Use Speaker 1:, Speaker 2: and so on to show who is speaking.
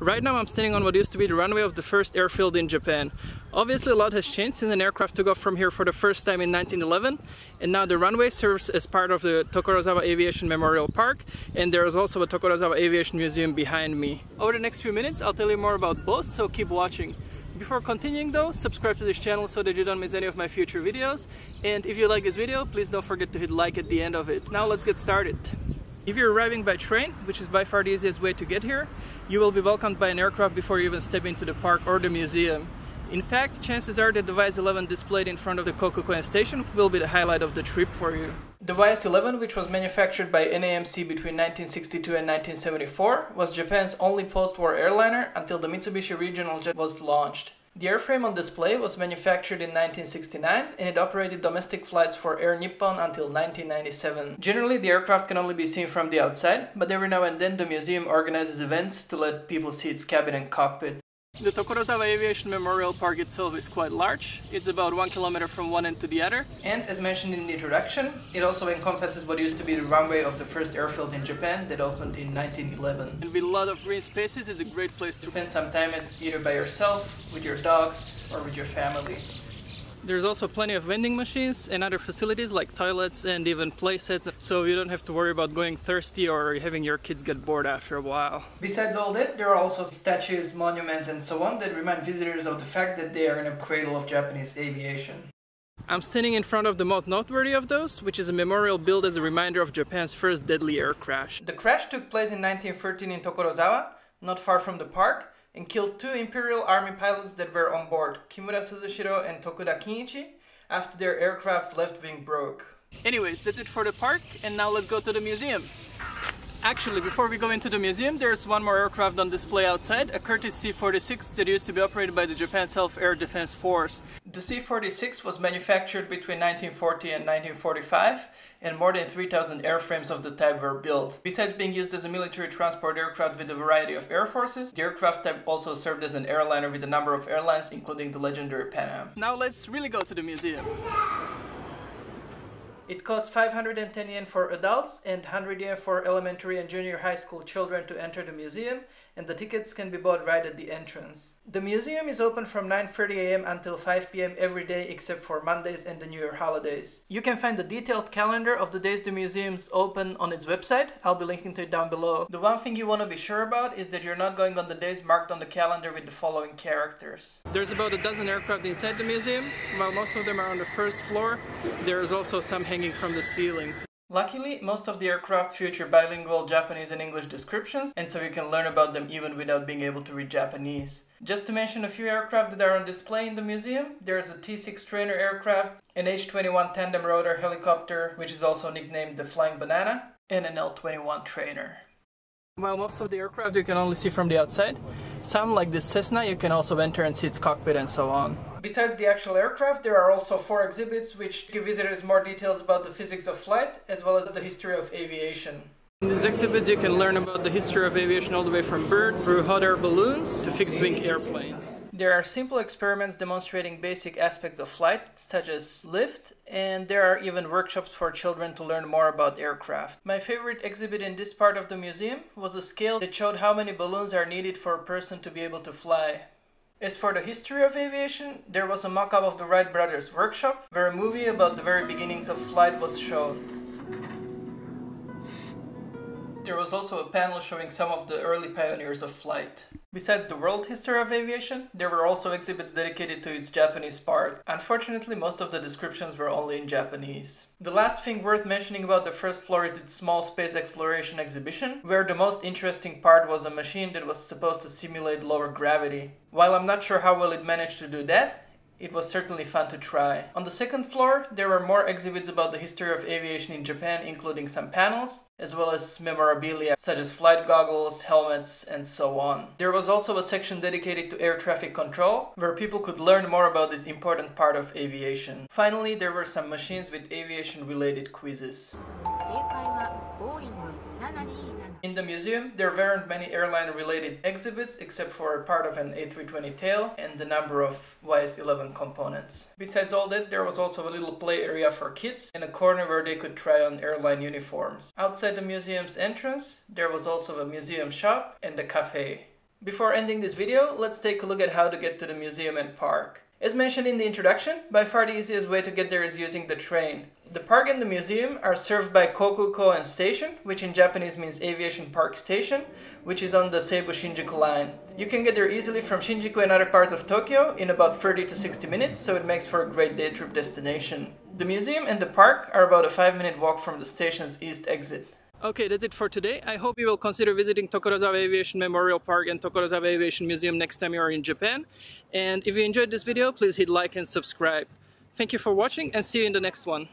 Speaker 1: Right now I'm standing on what used to be the runway of the first airfield in Japan. Obviously a lot has changed since an aircraft took off from here for the first time in 1911 and now the runway serves as part of the Tokorozawa Aviation Memorial Park and there is also a Tokorozawa Aviation Museum behind me. Over the next few minutes I'll tell you more about both so keep watching. Before continuing though, subscribe to this channel so that you don't miss any of my future videos and if you like this video please don't forget to hit like at the end of it. Now let's get started. If you're arriving by train, which is by far the easiest way to get here, you will be welcomed by an aircraft before you even step into the park or the museum. In fact, chances are the YS-11 displayed in front of the Kokukoen station will be the highlight of the trip for you. The YS-11, which was manufactured by NAMC between 1962 and 1974, was Japan's only post-war airliner until the Mitsubishi Regional Jet was launched. The airframe on display was manufactured in 1969 and it operated domestic flights for Air Nippon until 1997. Generally, the aircraft can only be seen from the outside, but every now and then the museum organizes events to let people see its cabin and cockpit. The Tokorozawa Aviation Memorial Park itself is quite large. It's about one kilometer from one end to the other. And as mentioned in the introduction, it also encompasses what used to be the runway of the first airfield in Japan that opened in 1911. And with a lot of green spaces, it's a great place to spend some time either by yourself, with your dogs, or with your family. There's also plenty of vending machines and other facilities like toilets and even play sets so you don't have to worry about going thirsty or having your kids get bored after a while. Besides all that, there are also statues, monuments and so on that remind visitors of the fact that they are in a cradle of Japanese aviation. I'm standing in front of the most noteworthy of those, which is a memorial built as a reminder of Japan's first deadly air crash. The crash took place in 1913 in Tokorozawa, not far from the park, and killed two Imperial Army pilots that were on board, Kimura Suzushiro and Tokuda Kinichi, after their aircraft's left wing broke. Anyways, that's it for the park, and now let's go to the museum. Actually, before we go into the museum, there's one more aircraft on display outside, a Curtiss C-46 that used to be operated by the Japan Self-Air Defense Force. The C-46 was manufactured between 1940 and 1945, and more than 3,000 airframes of the type were built. Besides being used as a military transport aircraft with a variety of air forces, the aircraft type also served as an airliner with a number of airlines, including the legendary Pan Am. Now let's really go to the museum. It costs 510 yen for adults and 100 yen for elementary and junior high school children to enter the museum, and the tickets can be bought right at the entrance. The museum is open from 9.30 am until 5 pm every day except for Mondays and the New Year holidays. You can find the detailed calendar of the days the museum is open on its website. I'll be linking to it down below. The one thing you want to be sure about is that you're not going on the days marked on the calendar with the following characters. There's about a dozen aircraft inside the museum. While most of them are on the first floor, there is also some hanging from the ceiling. Luckily, most of the aircraft feature bilingual Japanese and English descriptions, and so you can learn about them even without being able to read Japanese. Just to mention a few aircraft that are on display in the museum, there's a T-6 trainer aircraft, an H-21 tandem rotor helicopter, which is also nicknamed the Flying Banana, and an L-21 trainer. While most of the aircraft you can only see from the outside, some like this Cessna you can also enter and see its cockpit and so on. Besides the actual aircraft, there are also four exhibits which give visitors more details about the physics of flight as well as the history of aviation. In these exhibits you can learn about the history of aviation all the way from birds through hot air balloons to fixed wing airplanes. There are simple experiments demonstrating basic aspects of flight, such as lift, and there are even workshops for children to learn more about aircraft. My favorite exhibit in this part of the museum was a scale that showed how many balloons are needed for a person to be able to fly. As for the history of aviation, there was a mock-up of the Wright brothers' workshop, where a movie about the very beginnings of flight was shown. There was also a panel showing some of the early pioneers of flight. Besides the world history of aviation, there were also exhibits dedicated to its Japanese part. Unfortunately, most of the descriptions were only in Japanese. The last thing worth mentioning about the first floor is its small space exploration exhibition, where the most interesting part was a machine that was supposed to simulate lower gravity. While I'm not sure how well it managed to do that, it was certainly fun to try. On the second floor, there were more exhibits about the history of aviation in Japan, including some panels, as well as memorabilia such as flight goggles, helmets, and so on. There was also a section dedicated to air traffic control, where people could learn more about this important part of aviation. Finally, there were some machines with aviation-related quizzes. In the museum, there weren't many airline-related exhibits except for a part of an A320 tail and the number of YS-11 components. Besides all that, there was also a little play area for kids and a corner where they could try on airline uniforms. Outside the museum's entrance, there was also a museum shop and a cafe. Before ending this video, let's take a look at how to get to the museum and park. As mentioned in the introduction, by far the easiest way to get there is using the train. The park and the museum are served by Kokukoen Station, which in Japanese means Aviation Park Station, which is on the Seibu Shinjuku line. You can get there easily from Shinjuku and other parts of Tokyo in about 30 to 60 minutes, so it makes for a great day trip destination. The museum and the park are about a 5 minute walk from the station's east exit. Okay, that's it for today. I hope you will consider visiting Tokorozawa Aviation Memorial Park and Tokorozawa Aviation Museum next time you are in Japan. And if you enjoyed this video, please hit like and subscribe. Thank you for watching and see you in the next one.